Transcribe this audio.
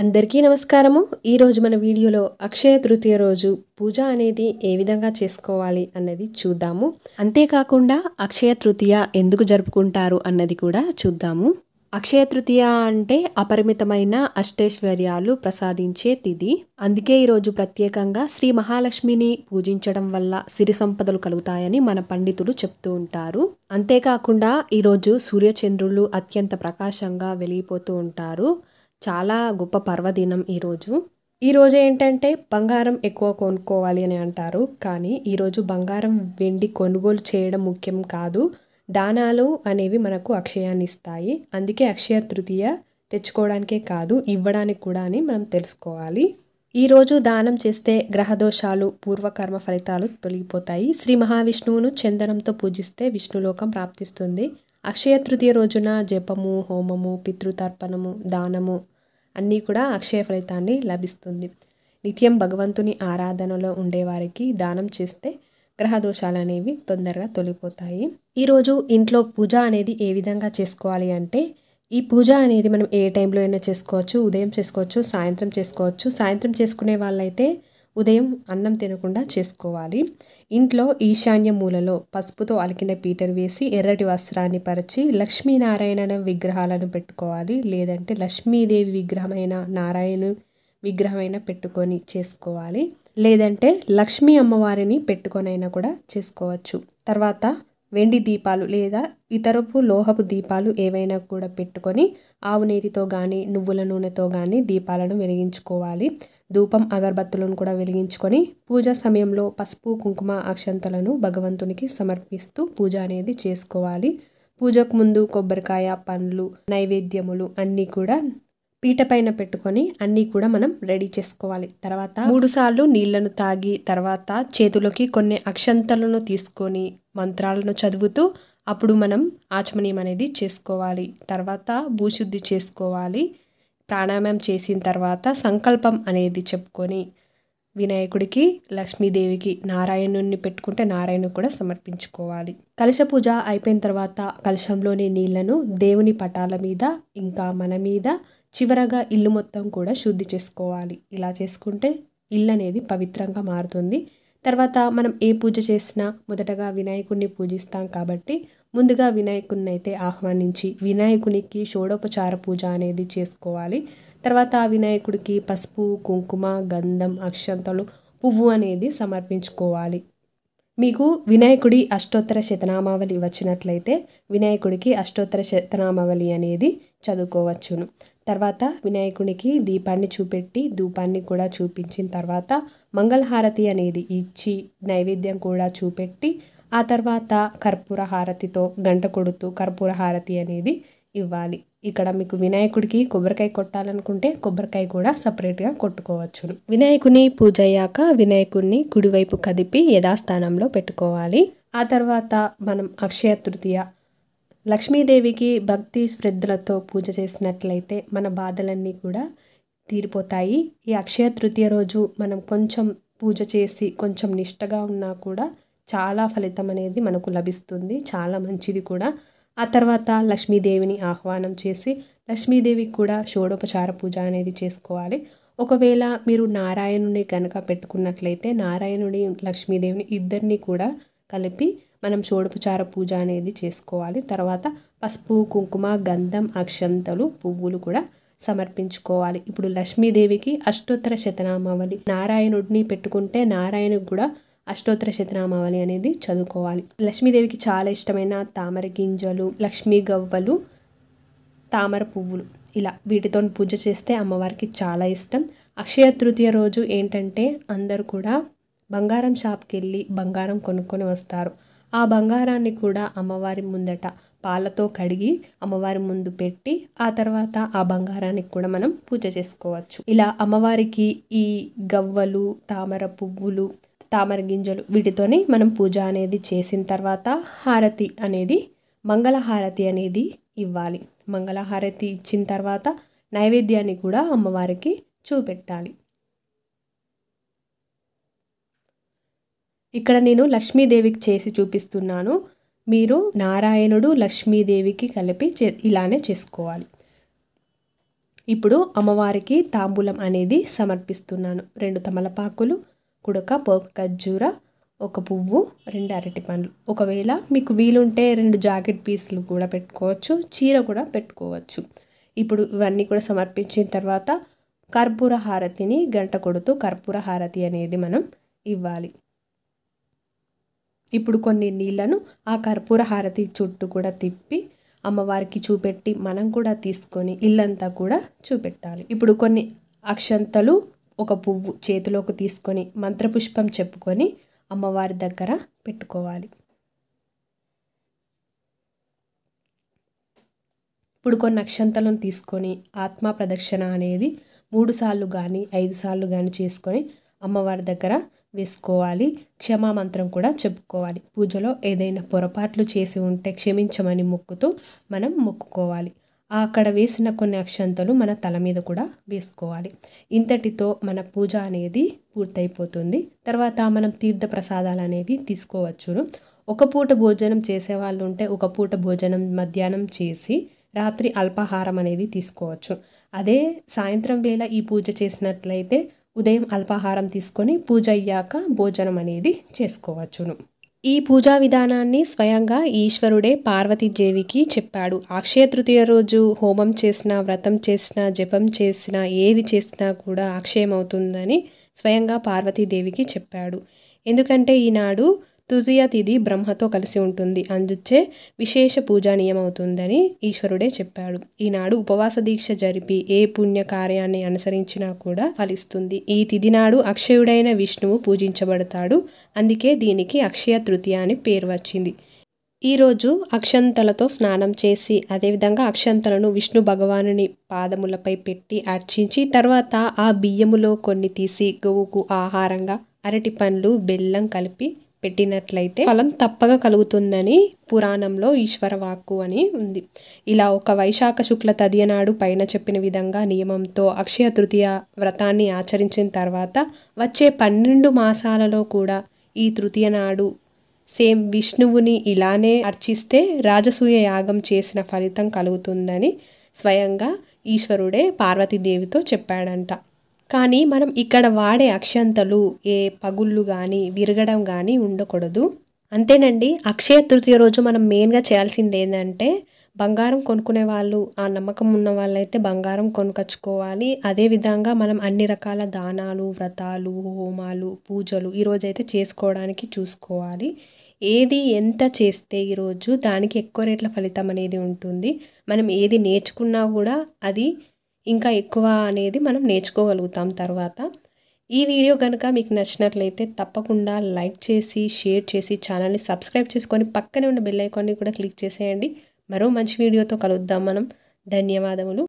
అందరికీ నమస్కారము. ఈరోజు మన వీడియోలో అక్షయ తృతీయ రోజు పూజ అనేది ఏ విధంగా చేసుకోవాలి అన్నది చూద్దాము. అంతేకాకుండా అక్షయ తృతీయ ఎందుకు జరుపుకుంటారు అన్నది కూడా చూద్దాము. అక్షయ తృతీయ అంటే అపరిమితమైన అష్టైశ్వర్యాలు ప్రసాదించే తిథి. అందుకే ఈరోజు ప్రత్యేకంగా శ్రీ మహాలక్ష్మిని పూజించడం వల్ల సిరి సంపదలు కలుగుతాయని మన పండితులు చెప్తూ ఉంటారు. అంతేకాకుండా ఈరోజు సూర్యచంద్రులు అత్యంత ప్రకాశంగా వెలిగిపోతూ ఉంటారు. చాలా గొప్ప పర్వదినం ఈరోజు. ఈరోజు ఏంటంటే బంగారం ఎక్కువ కొనుక్కోవాలి అని అంటారు. కానీ ఈరోజు బంగారం వెండి కొనుగోలు చేయడం ముఖ్యం కాదు. దానాలు అనేవి మనకు అక్షయాన్ని ఇస్తాయి. అందుకే అక్షయ తృతీయ తెచ్చుకోవడానికే కాదు ఇవ్వడానికి కూడా అని మనం తెలుసుకోవాలి. ఈరోజు దానం చేస్తే గ్రహదోషాలు పూర్వకర్మ ఫలితాలు తొలగిపోతాయి. శ్రీ మహావిష్ణువును చందనంతో పూజిస్తే విష్ణులోకం ప్రాప్తిస్తుంది. అక్షయ తృతీయ రోజున జపము హోమము పితృతర్పణము దానము అన్నీ కూడా అక్షయ ఫలితాన్ని లభిస్తుంది. నిత్యం భగవంతుని ఆరాధనలో ఉండేవారికి దానం చేస్తే గ్రహ దోషాలు అనేవి తొందరగా తొలిపోతాయి ఈరోజు ఇంట్లో పూజ అనేది ఏ విధంగా చేసుకోవాలి అంటే ఈ పూజ అనేది మనం ఏ టైంలో అయినా చేసుకోవచ్చు ఉదయం చేసుకోవచ్చు సాయంత్రం చేసుకోవచ్చు. సాయంత్రం చేసుకునే వాళ్ళైతే ఉదయం అన్నం తినకుండా చేసుకోవాలి. ఇంట్లో ఈశాన్య మూలలో పసుపుతో అలికిన పీటర్ వేసి ఎర్రటి వస్త్రాన్ని పరిచి లక్ష్మీనారాయణ విగ్రహాలను పెట్టుకోవాలి. లేదంటే లక్ష్మీదేవి విగ్రహమైన నారాయణ విగ్రహమైన పెట్టుకొని చేసుకోవాలి. లేదంటే లక్ష్మీ అమ్మవారిని పెట్టుకొనైనా కూడా చేసుకోవచ్చు. తర్వాత వెండి దీపాలు లేదా ఇతరపు లోహపు దీపాలు ఏవైనా కూడా పెట్టుకొని ఆవు నేతితో కానీ నువ్వుల నూనెతో కానీ దీపాలను వెలిగించుకోవాలి. ధూపం అగరబత్తులను కూడా వెలిగించుకొని పూజ సమయంలో పసుపు కుంకుమ అక్షంతలను భగవంతునికి సమర్పిస్తూ పూజ అనేది చేసుకోవాలి. పూజకు ముందు కొబ్బరికాయ పండ్లు నైవేద్యములు అన్నీ కూడా పీట పైన పెట్టుకొని అన్నీ కూడా మనం రెడీ చేసుకోవాలి. తర్వాత మూడుసార్లు నీళ్ళను తాగి తర్వాత చేతులకి కొన్ని అక్షంతలను తీసుకొని మంత్రాలను చదువుతూ అప్పుడు మనం ఆచమనీయం అనేది చేసుకోవాలి. తర్వాత భూశుద్ధి చేసుకోవాలి. ప్రాణాయామం చేసిన తర్వాత సంకల్పం అనేది చెప్పుకొని వినాయకుడికి లక్ష్మీదేవికి నారాయణుణ్ణి పెట్టుకుంటే నారాయణుడు కూడా సమర్పించుకోవాలి. కలశ పూజ అయిపోయిన తర్వాత కలశంలోని నీళ్ళను దేవుని పటాల మీద ఇంకా మన మీద చివరగా ఇల్లు మొత్తం కూడా శుద్ధి చేసుకోవాలి. ఇలా చేసుకుంటే ఇల్లు అనేది పవిత్రంగా మారుతుంది. తర్వాత మనం ఏ పూజ చేసినా మొదటగా వినాయకుడిని పూజిస్తాం కాబట్టి ముందుగా వినాయకుడిని అయితే ఆహ్వానించి వినాయకునికి షోడోపచార పూజ అనేది చేసుకోవాలి. తర్వాత ఆ వినాయకుడికి పసుపు కుంకుమ గంధం అక్షంతలు పువ్వు అనేది సమర్పించుకోవాలి. మీకు వినాయకుడి అష్టోత్తర శతనామావళి వచ్చినట్లయితే వినాయకుడికి అష్టోత్తర శతనామావళి అనేది చదువుకోవచ్చును. తర్వాత వినాయకునికి దీపాన్ని చూపెట్టి ధూపాన్ని కూడా చూపించిన తర్వాత మంగళహారతి అనేది ఇచ్చి నైవేద్యం కూడా చూపెట్టి ఆ తర్వాత కర్పూర హారతితో గంట కొడుతూ కర్పూర హారతి అనేది ఇవ్వాలి. ఇక్కడ మీకు వినాయకుడికి కొబ్బరికాయ కొట్టాలనుకుంటే కొబ్బరికాయ కూడా సపరేట్గా కొట్టుకోవచ్చును. వినాయకుని పూజ అయ్యాక వినాయకుడిని కుడివైపు కదిపి యథాస్థానంలో పెట్టుకోవాలి. ఆ తర్వాత మనం అక్షయ తృతీయ లక్ష్మీదేవికి భక్తి శ్రద్ధలతో పూజ చేసినట్లయితే మన బాధలన్నీ కూడా తీరిపోతాయి. ఈ అక్షయ తృతీయ రోజు మనం కొంచెం పూజ చేసి కొంచెం నిష్టగా ఉన్నా కూడా చాలా ఫలితం అనేది మనకు లభిస్తుంది. చాలా మంచిది కూడా. ఆ తర్వాత లక్ష్మీదేవిని ఆహ్వానం చేసి లక్ష్మీదేవికి కూడా షోడోపచార పూజ అనేది చేసుకోవాలి. ఒకవేళ మీరు నారాయణుని కనుక పెట్టుకున్నట్లయితే నారాయణుని లక్ష్మీదేవిని ఇద్దరిని కూడా కలిపి మనం షోడోపచార పూజ అనేది చేసుకోవాలి. తర్వాత పసుపు కుంకుమ గంధం అక్షంతలు పువ్వులు కూడా సమర్పించుకోవాలి. ఇప్పుడు లక్ష్మీదేవికి అష్టోత్తర శతనామావళి. నారాయణుడిని పెట్టుకుంటే నారాయణుడికి కూడా అష్టోత్తర శతనామావళి అనేది చదువుకోవాలి. లక్ష్మీదేవికి చాలా ఇష్టమైన తామర గింజలు లక్ష్మీ గవ్వలు తామర పువ్వులు. ఇలా వీటితో పూజ చేస్తే అమ్మవారికి చాలా ఇష్టం. అక్షయ తృతీయ రోజు ఏంటంటే అందరూ కూడా బంగారం షాప్కి వెళ్ళి బంగారం కొనుక్కొని వస్తారు. ఆ బంగారాన్ని కూడా అమ్మవారి ముందట పాలతో కడిగి అమ్మవారి ముందు పెట్టి ఆ తర్వాత ఆ బంగారానికి కూడా మనం పూజ చేసుకోవచ్చు. ఇలా అమ్మవారికి ఈ గవ్వలు తామర పువ్వులు తామర గింజలు. వీటితోనే మనం పూజ అనేది చేసిన తర్వాత హారతి అనేది మంగళహారతి అనేది ఇవ్వాలి. మంగళహారతి ఇచ్చిన తర్వాత నైవేద్యాన్ని కూడా అమ్మవారికి చూపెట్టాలి. ఇక్కడ నేను లక్ష్మీదేవికి చేసి చూపిస్తున్నాను. మీరు నారాయణుడు లక్ష్మీదేవికి కలిపి చే ఇలానే చేసుకోవాలి. ఇప్పుడు అమ్మవారికి తాంబూలం అనేది సమర్పిస్తున్నాను. రెండు తమలపాకులు కుడక పోక ఖర్జూర ఒక పువ్వు రెండు అరటి పండ్లు. ఒకవేళ మీకు వీలుంటే రెండు జాకెట్ పీసులు కూడా పెట్టుకోవచ్చు చీర కూడా పెట్టుకోవచ్చు. ఇప్పుడు ఇవన్నీ కూడా సమర్పించిన తర్వాత కర్పూర హారతిని గంట కొడుతూ కర్పూర హారతి అనేది మనం ఇవ్వాలి. ఇప్పుడు కొన్ని నీళ్ళను ఆ కర్పూర హారతి చుట్టూ కూడా తిప్పి అమ్మవారికి చూపెట్టి మనం కూడా తీసుకొని ఇల్లంతా కూడా చూపెట్టాలి. ఇప్పుడు కొన్ని అక్షంతలు ఒక పువ్వు చేతిలోకి తీసుకొని మంత్రపుష్పం చెప్పుకొని అమ్మవారి దగ్గర పెట్టుకోవాలి. ఇప్పుడు కొన్ని అక్షంతలను తీసుకొని ఆత్మ ప్రదక్షిణ అనేది మూడు సార్లు కానీ ఐదు సార్లు కానీ చేసుకొని అమ్మవారి దగ్గర వేసుకోవాలి. క్షమా మంత్రం కూడా చెప్పుకోవాలి. పూజలో ఏదైనా పొరపాట్లు చేసి ఉంటే క్షమించమని మొక్కుతూ మనం మొక్కుకోవాలి. అక్కడ వేసిన కొన్ని అక్షంతలు మన తల మీద కూడా వేసుకోవాలి. ఇంతటితో మన పూజ అనేది పూర్తయిపోతుంది. తర్వాత మనం తీర్థ ప్రసాదాలు అనేవి తీసుకోవచ్చును. ఒక పూట భోజనం చేసే వాళ్ళు ఉంటే ఒక పూట భోజనం మధ్యాహ్నం చేసి రాత్రి అల్పాహారం అనేది తీసుకోవచ్చు. అదే సాయంత్రం వేళ ఈ పూజ చేసినట్లయితే ఉదయం అల్పాహారం తీసుకొని పూజ అయ్యాక భోజనం అనేది చేసుకోవచ్చును. ఈ పూజా విధానాన్ని స్వయంగా ఈశ్వరుడే పార్వతీదేవికి చెప్పాడు. అక్షయ తృతీయ రోజు హోమం చేసినా వ్రతం చేసినా జపం చేసినా ఏది చేసినా కూడా అక్షయమవుతుందని స్వయంగా పార్వతీదేవికి చెప్పాడు. ఎందుకంటే ఈనాడు తృతీయ తిథి బ్రహ్మతో కలిసి ఉంటుంది. అందుచే విశేష పూజానీయమవుతుందని ఈశ్వరుడే చెప్పాడు. ఈనాడు ఉపవాస దీక్ష జరిపి ఏ పుణ్య కార్యాన్ని అనుసరించినా కూడా ఫలిస్తుంది. ఈ తిథి నాడు అక్షయుడైన విష్ణువు పూజించబడతాడు. అందుకే దీనికి అక్షయ తృతీయ అని పేరు వచ్చింది. ఈరోజు అక్షంతలతో స్నానం చేసి అదేవిధంగా అక్షంతలను విష్ణు భగవానుని పాదములపై పెట్టి అర్చించి తర్వాత ఆ బియ్యములో కొన్ని తీసి గోవుకు ఆహారంగా అరటి పండ్లు బెల్లం కలిపి పెట్టినట్లయితే ఫలం తప్పక కలుగుతుందని పురాణంలో ఈశ్వర వాక్కు అని ఉంది. ఇలా ఒక వైశాఖ శుక్ల తదియ నాడు పైన చెప్పిన విధంగా నియమంతో అక్షయ తృతీయ వ్రతాన్ని ఆచరించిన తర్వాత వచ్చే పన్నెండు మాసాలలో కూడా ఈ తృతీయ నాడు సేమ్ విష్ణువుని ఇలానే అర్చిస్తే రాజసూయ యాగం చేసిన ఫలితం కలుగుతుందని స్వయంగా ఈశ్వరుడే పార్వతీదేవితో చెప్పాడంట. కానీ మనం ఇక్కడ వాడే అక్షంతలు ఏ పగుళ్ళు కానీ విరగడం కానీ ఉండకూడదు. అంతేనండి అక్షయ తృతీయ రోజు మనం మెయిన్గా చేయాల్సింది ఏంటంటే బంగారం కొనుక్కునే వాళ్ళు ఆ నమ్మకం ఉన్న వాళ్ళైతే బంగారం కొనుకొచ్చుకోవాలి. అదేవిధంగా మనం అన్ని రకాల దానాలు వ్రతాలు హోమాలు పూజలు ఈరోజైతే చేసుకోవడానికి చూసుకోవాలి. ఏది ఎంత చేస్తే ఈరోజు దానికి ఎక్కువ రేట్ల ఫలితం అనేది ఉంటుంది. మనం ఏది నేర్చుకున్నా కూడా అది ఇంకా ఎక్కువ అనేది మనం నేర్చుకోగలుగుతాం తర్వాత. ఈ వీడియో కనుక మీకు నచ్చినట్లయితే తప్పకుండా లైక్ చేసి షేర్ చేసి ఛానల్ని సబ్స్క్రైబ్ చేసుకొని పక్కనే ఉన్న బెల్ ఐకాన్ని కూడా క్లిక్ చేసేయండి. మరో మంచి వీడియోతో కలుద్దాం మనం. ధన్యవాదములు.